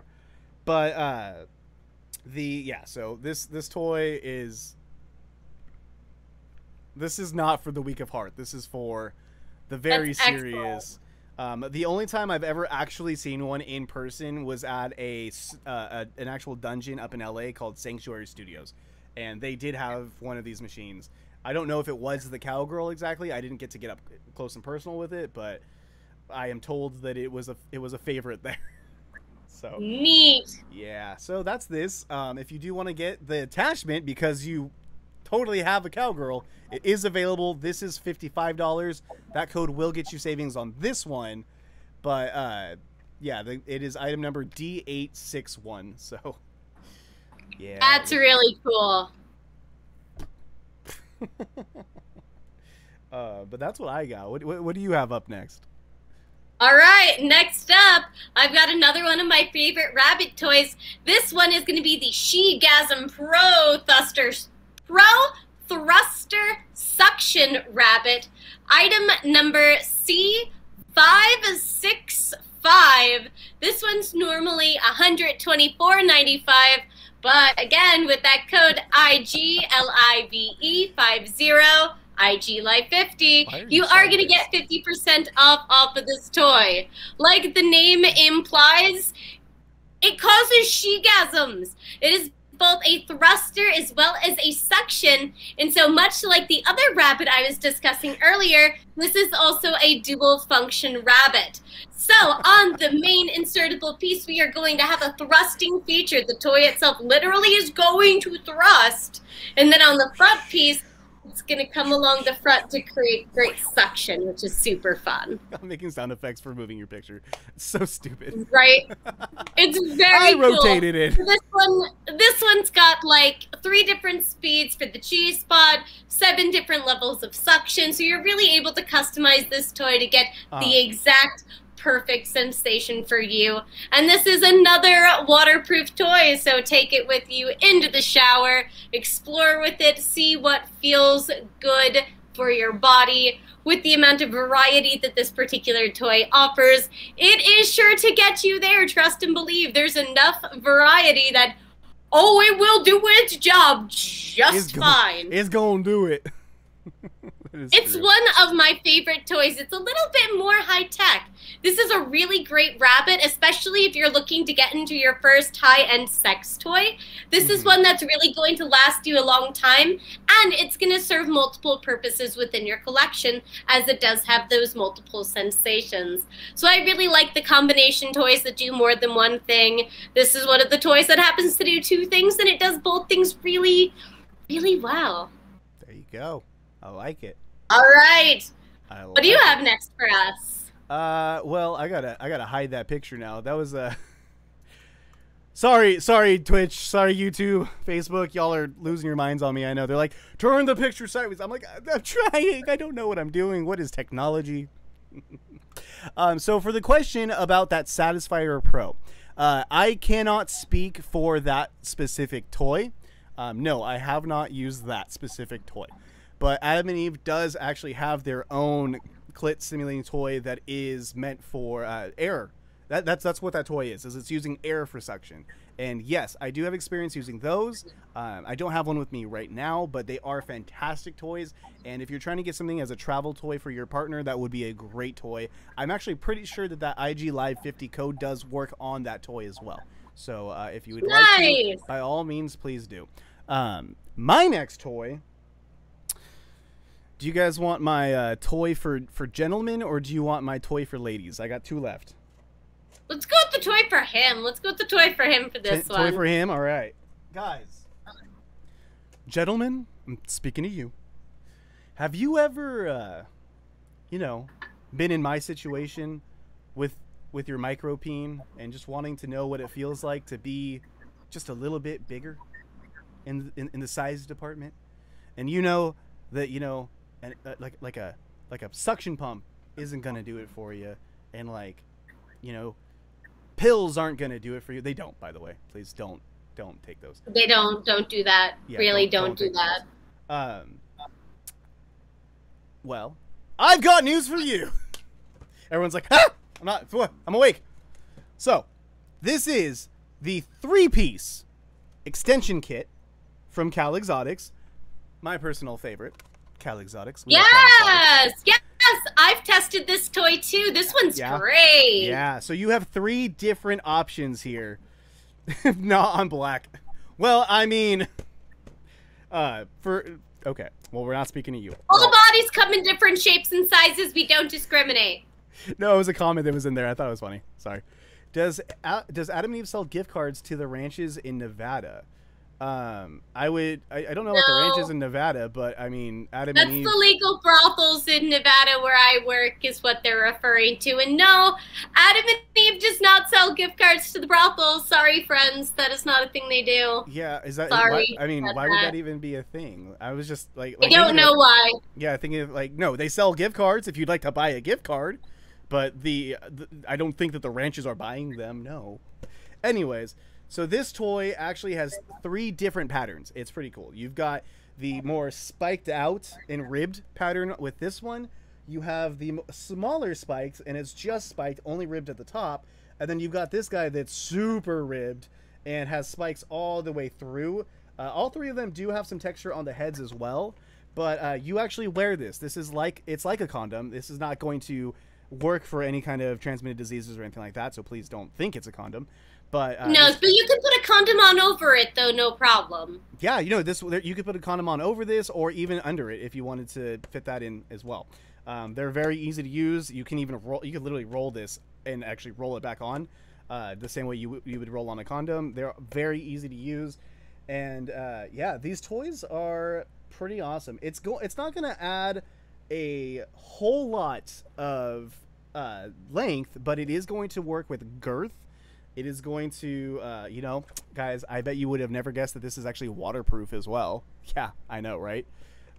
But uh the yeah, so this this toy is this is not for the weak of heart. This is for the very That's excellent. Um, the only time I've ever actually seen one in person was at a, uh, a an actual dungeon up in LA called Sanctuary Studios, and they did have one of these machines. I don't know if it was the cowgirl exactly. I didn't get to get up close and personal with it, but I am told that it was a it was a favorite (laughs) there. So Neat. yeah, so that's this. Um, if you do want to get the attachment because you totally have a cowgirl, it is available. This is fifty-five dollars. That code will get you savings on this one, but uh, yeah, the, it is item number D eight six one. (laughs) So yeah, That's really cool. (laughs) uh, but that's what I got. What, what what do you have up next? All right, next up, I've got another one of my favorite rabbit toys. This one is going to be the She-Gasm Pro Thruster Pro Thruster Suction Rabbit. Item number C565. This one's normally $124.95, but again, with that code IGLIVE50, IG Live 50, Why are you you are going to get 50% off off of this toy. Like the name implies, it causes she-gasms. It is both a thruster as well as a suction, and so much like the other rabbit I was discussing earlier, this is also a dual function rabbit. So on the main insertable piece, we are going to have a thrusting feature. The toy itself literally is going to thrust, and then on the front piece, it's going to come along the front to create great suction, which is super fun, (laughs) I'm making sound effects for moving your picture. It's so stupid. right? It's very I cool. rotated it. This one, this one's got like three different speeds for the G spot, seven different levels of suction. So you're really able to customize this toy to get Ah. the exact perfect sensation for you. And this is another waterproof toy, so take it with you into the shower, explore with it, see what feels good for your body. With the amount of variety that this particular toy offers, it is sure to get you there. Trust and believe. There's enough variety that, oh, it will do its job just It's fine. It's gonna do it. (laughs) It's true. one of my favorite toys. It's a little bit more high tech. This is a really great rabbit, especially if you're looking to get into your first high end sex toy. This is Mhm. one that's really going to last you a long time, and it's going to serve multiple purposes within your collection as it does have those multiple sensations. So I really like the combination toys that do more than one thing. This is one of the toys that happens to do two things, and it does both things really, really well. There you go. I like it. All right. I What do you it. have next for us? Uh, well, I gotta, I gotta hide that picture now. That was Uh... (laughs) Sorry, sorry, Twitch. Sorry, YouTube, Facebook. Y'all are losing your minds on me. I know. They're like, turn the picture sideways. I'm like, I'm trying. I don't know what I'm doing. What is technology? (laughs) um, so for the question about that Satisfyer Pro, uh, I cannot speak for that specific toy. Um, no, I have not used that specific toy. But Adam and Eve does actually have their own clit simulating toy that is meant for uh, air. That, that's that's what that toy is. Is it's using air for suction. And yes, I do have experience using those. Um, I don't have one with me right now, but they are fantastic toys. And if you're trying to get something as a travel toy for your partner, that would be a great toy. I'm actually pretty sure that that IG Live 50 code does work on that toy as well. So uh, if you would like to, by all means, please do. Um, my next toy. Do you guys want my uh, toy for for gentlemen or do you want my toy for ladies? I got two left. Let's go with the toy for him. Let's go with the toy for him for this T- one. Toy for him. All right, guys. Gentlemen, I'm speaking to you. Have you ever, uh, you know, been in my situation with with your micropene and just wanting to know what it feels like to be just a little bit bigger in in, in the size department? And you know that you know, and uh, like like a like a suction pump isn't gonna do it for you, and like, you know, pills aren't gonna do it for you. They don't, by the way. Please don't don't take those. They don't don't do that. Yeah, really don't- don't, don't do that. Um. Well, I've got news for you. (laughs) Everyone's like, "Ah, I'm not. what? I'm awake." So, this is the three-piece extension kit from Cal Exotics, my personal favorite. Cal Exotics. We love Cal Exotics. Yes, yes. I've tested this toy too. This one's Yeah. great. Yeah, so you have three different options here. (laughs) Not on black. Well, I mean, uh, for okay. Well, we're not speaking to you. All Well, bodies come in different shapes and sizes. We don't discriminate. no, it was a comment that was in there. I thought it was funny. Sorry. Does A- does Adam and Eve sell gift cards to the ranches in Nevada? Um, I would. I, I don't know about the No. ranches in Nevada, but I mean, Adam That's and Eve. the legal brothels in Nevada where I work, is what they're referring to. And no, Adam and Eve does not sell gift cards to the brothels. Sorry, friends, that is not a thing they do. yeah, is that? Sorry why, I mean, why would that. that even be a thing? I was just like, I don't know of- why. Yeah, thinking of like, no, they sell gift cards if you'd like to buy a gift card, but the, the I don't think that the ranches are buying them. No. Anyways, so this toy actually has three different patterns. It's pretty cool. You've got the more spiked out and ribbed pattern with this one. You have the smaller spikes, and it's just spiked, only ribbed at the top. And then you've got this guy that's super ribbed and has spikes all the way through. Uh, all three of them do have some texture on the heads as well, but uh, you actually wear this. This is like it's like a condom. This is not going to work for any kind of transmitted diseases or anything like that. So please don't think it's a condom. But uh, no, but you can put a condom on over it, though, no problem. yeah, you know this. You could put a condom on over this, or even under it if you wanted to fit that in as well. Um, they're very easy to use. You can even roll. You could literally roll this and actually roll it back on, uh, the same way you you would roll on a condom. They're very easy to use, and uh, yeah, these toys are pretty awesome. It's go. It's not going to add a whole lot of uh, length, but it is going to work with girth. It is going to, uh, you know, guys. I bet you would have never guessed that this is actually waterproof as well. (laughs) Yeah, I know, right?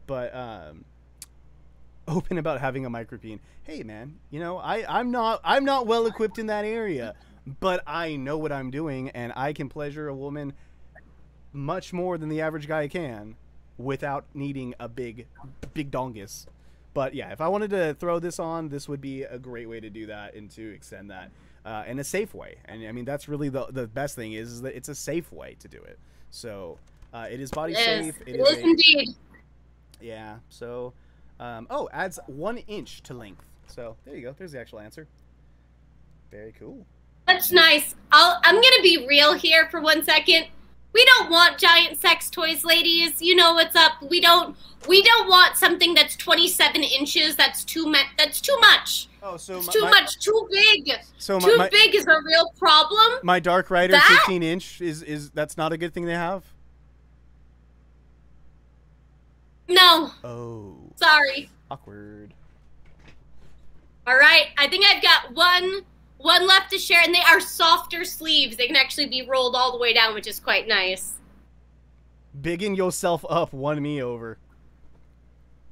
But um, open about having a micropene. Hey, man, you know, I I'm not I'm not well equipped in that area, but I know what I'm doing, and I can pleasure a woman much more than the average guy can without needing a big big dongus. But yeah, if I wanted to throw this on, this would be a great way to do that and to extend that uh, in a safe way. And I mean, that's really the the best thing is, is that it's a safe way to do it. So uh, it is body It is, safe. it is a- indeed. yeah. So, um, oh, adds one inch to length. So there you go. There's the actual answer. Very cool. That's nice. I'll, I'm gonna be real here for one second. We don't want giant sex toys, ladies. You know what's up. We don't. We don't want something that's 27 inches. That's too much. That's too much. Oh, so It's my, too my- much. Too big. So Too my, big is a real problem. my Dark Rider That- 15 inch is is that's not a good thing to have. No, Oh, sorry. awkward. All right, I think I've got one one left to share, and they are softer sleeves. They can actually be rolled all the way down, which is quite nice. Bigging yourself up won me over.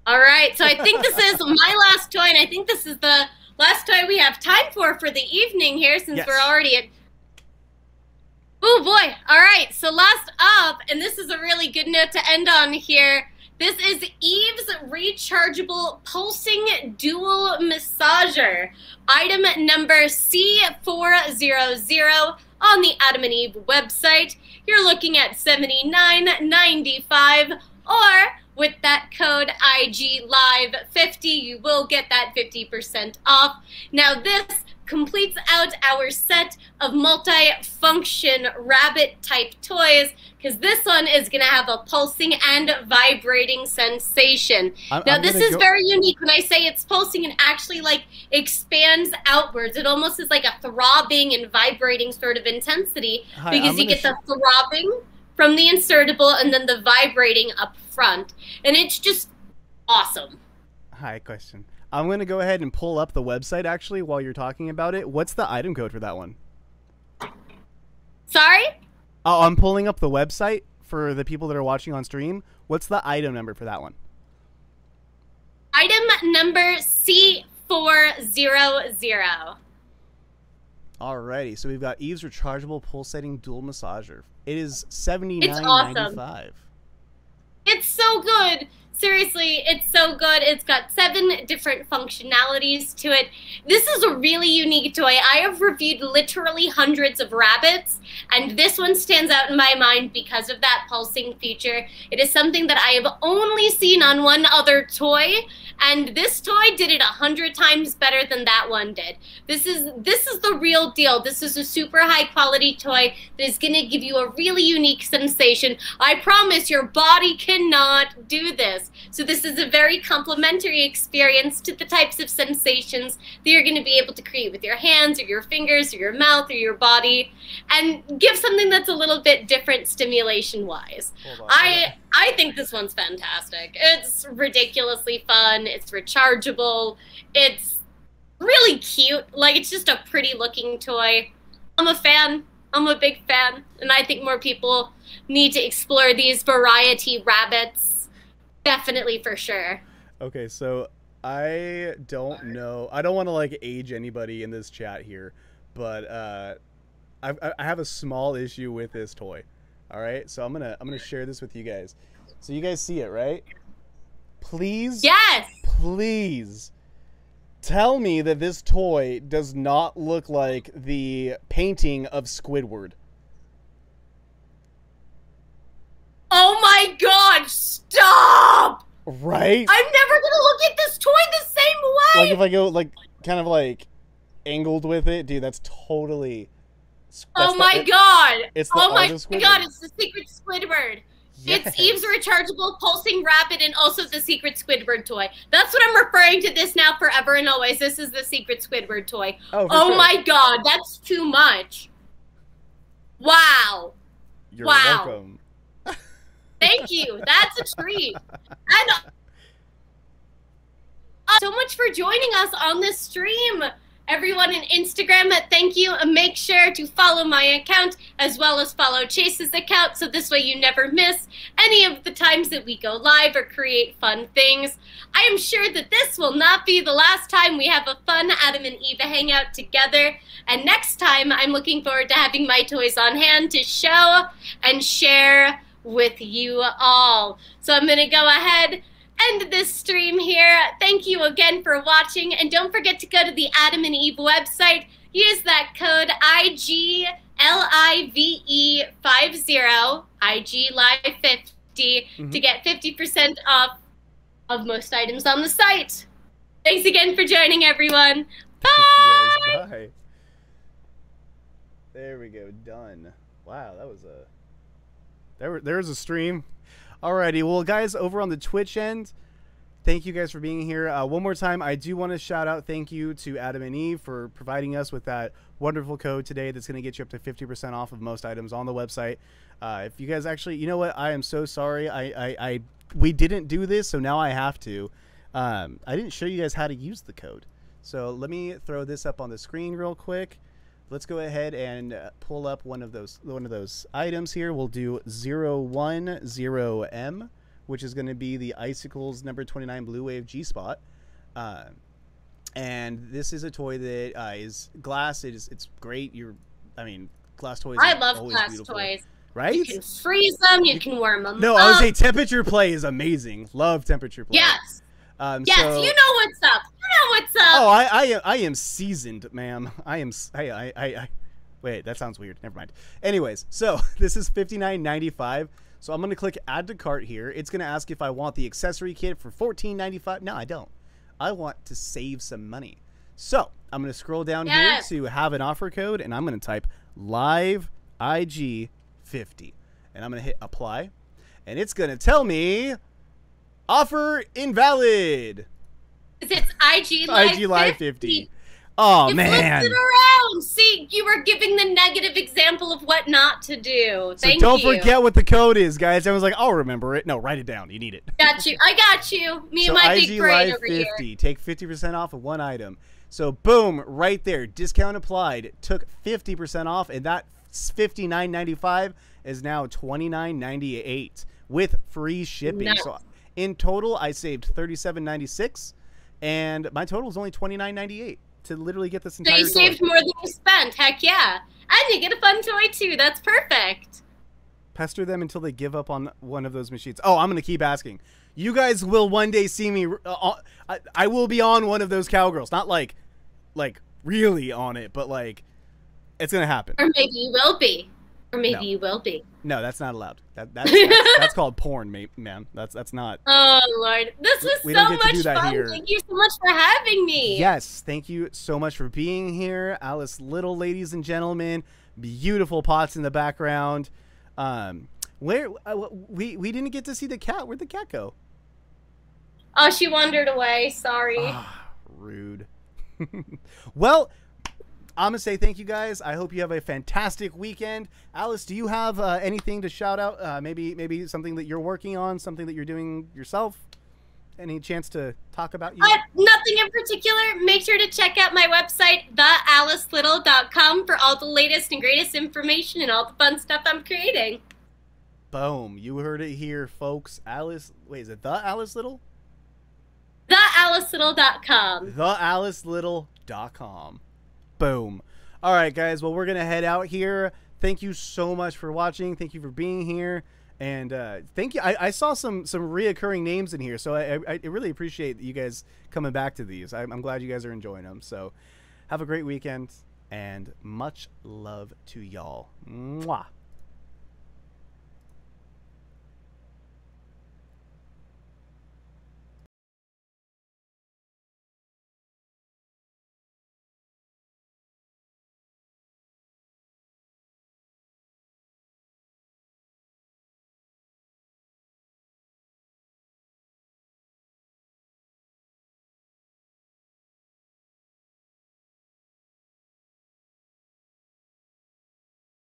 All right, so I think this is (laughs) my last toy, and I think this is the last toy we have time for for the evening here, since Yes. we're already at. Oh boy! All right, so last up, and this is a really good note to end on here. This is Eve's rechargeable pulsing dual massager, item number C400 on the Adam and Eve website. You're looking at $79.95 or with that code IG Live 50 you will get that 50% off. Now this completes out our set of multi-function rabbit type toys because this one is going to have a pulsing and vibrating sensation. I'm, Now I'm this is go- very unique when I say it's pulsing and actually like expands outwards. It almost is like a throbbing and vibrating sort of intensity Hi, because I'm you get the throbbing from the insertable and then the vibrating up front. And it's just awesome. Hi, question. I'm gonna go ahead and pull up the website actually while you're talking about it. What's the item code for that one? Sorry? Oh, I'm pulling up the website for the people that are watching on stream. What's the item number for that one? Item number C400. Alrighty, so we've got Eve's rechargeable pulsating dual massager. It is seventy It's awesome. It's so good. Seriously, it's so good. It's got seven different functionalities to it. This is a really unique toy. I have reviewed literally hundreds of rabbits, and this one stands out in my mind because of that pulsing feature. It is something that I have only seen on one other toy, and this toy did it a hundred times better than that one did. This is this is the real deal. This is a super high quality toy that is going to give you a really unique sensation. I promise your body cannot do this. So this is a very complimentary experience to the types of sensations that you're going to be able to create with your hands or your fingers or your mouth or your body, and give something that's a little bit different stimulation wise. I I think this one's fantastic. It's ridiculously fun. It's rechargeable. It's really cute. Like it's just a pretty looking toy. I'm a fan. I'm a big fan, and I think more people need to explore these variety rabbits. Definitely for sure. Okay, so I don't know. I don't want to like age anybody in this chat here, but uh, I, I have a small issue with this toy. All right, so I'm gonna I'm gonna share this with you guys. So you guys see it, right? Please, Yes. please tell me that this toy does not look like the painting of Squidward. Oh my god, stop! Right? I'm never gonna look at this toy the same way! like if I go like kind of like angled with it, dude, that's totally. oh my the- it- god! it's the Oh my god, it's the secret Squidward! Yes. It's Eve's rechargeable pulsing rabbit and also the secret Squidward toy. That's what I'm referring to this now forever and always. This is the secret Squidward toy. Oh, Oh sure. my god, that's too much. Wow. You're wow. welcome. (laughs) Thank you. That's a treat. And (laughs) uh, so much for joining us on this stream. Everyone in Instagram, thank you. And make sure to follow my account as well as follow Chase's account so this way you never miss any of the times that we go live or create fun things. I am sure that this will not be the last time we have a fun Adam and Eva hangout together. And next time, I'm looking forward to having my toys on hand to show and share with you all. So I'm going to go ahead end this stream here. Thank you again for watching and don't forget to go to the Adam and Eve website. Use that code IGLIVE50 IGLIVE50 Mhm. to get 50% off of most items on the site. Thanks again for joining everyone. Bye. Yes, (laughs) bye. There we go. Done. Wow, that was a. There, there was a stream. Alrighty, well, guys, over on the Twitch end, thank you guys for being here. Uh, one more time, I do want to shout out thank you to Adam and Eve for providing us with that wonderful code today that's going to get you up to 50% off of most items on the website. Uh, if you guys actually, you know what, I am so sorry. I, I, I we didn't do this, so now I have to. Um, I didn't show you guys how to use the code. So let me throw this up on the screen real quick. Let's go ahead and uh, pull up one of those one of those items here. We'll do 010M, which is going to be the Icicles number 29 Blue Wave G Spot. Uh, and this is a toy that uh, is glass. It is it's great. You're, I mean, glass toys. I love glass beautiful, toys. right? You can freeze them, you can warm them No, up. I would say temperature play is amazing. Love temperature play. Yes. Um, Yes, so- you know what's up. What's up. Oh, I, I, am- I am seasoned, ma'am. I am. I, I, I, I- Wait, that sounds weird. Never mind. Anyways, so (laughs) this is fifty nine ninety five. So I'm gonna click add to cart here. It's gonna ask if I want the accessory kit for fourteen ninety five. No, I don't. I want to save some money. So I'm gonna scroll down Yes. here to have an offer code, and I'm gonna type live IG fifty, and I'm gonna hit apply, and it's gonna tell me offer invalid. It's IG Live, IG Live 50. 50. Oh you man. flipped it around. See, you were giving the negative example of what not to do. So don't you. forget what the code is, guys. I was like, I'll remember it. No, write it down. You need it. Got you. I got you. Me so and my IG big brain Live over 50. here. Take 50% off of one item. So boom, right there. Discount applied. Took 50% off, and that 59.95 is now 29.98 with free shipping. Nice. So in total, I saved 37.96, and my total is only 29.98 to literally get this So entire you toy. saved more than you spent. Heck yeah. And you get a fun toy too. That's perfect. pester them until they give up on one of those machines. Oh, I'm gonna keep asking. You guys will one day see me. Uh, I, I will be on one of those cowgirls. Not like, like really on it, but like, it's gonna happen. Or maybe you will be. Or maybe No. you will be. No, that's not allowed. That, that's, that's that's (laughs) called porn, ma- man. That's that's not. Oh Lord, this was We so get to much fun. here. Thank you so much for having me. Yes, thank you so much for being here, Alice Little, ladies and gentlemen. Beautiful pots in the background. Um, where uh, we we didn't get to see the cat. Where'd the cat go? Oh, she wandered away. Sorry. Ah, rude. (laughs) well, I'm gonna say thank you guys. I hope you have a fantastic weekend. Alice, do you have uh, anything to shout out? Uh, maybe maybe something that you're working on, something that you're doing yourself. Any chance to talk about you? Uh, nothing in particular. Make sure to check out my website, thealicelittle.com, for all the latest and greatest information and all the fun stuff I'm creating. Boom! You heard it here, folks. Alice, wait, is it the Alice Little? Thealicelittle.com. thealicelittle.com. Boom. All right, guys. Well, we're going to head out here. Thank you so much for watching. Thank you for being here. And uh, thank you. I, I saw some some reoccurring names in here, so I, I, I really appreciate you guys coming back to these. I'm, I'm glad you guys are enjoying them. So have a great weekend and much love to y'all. Mwah.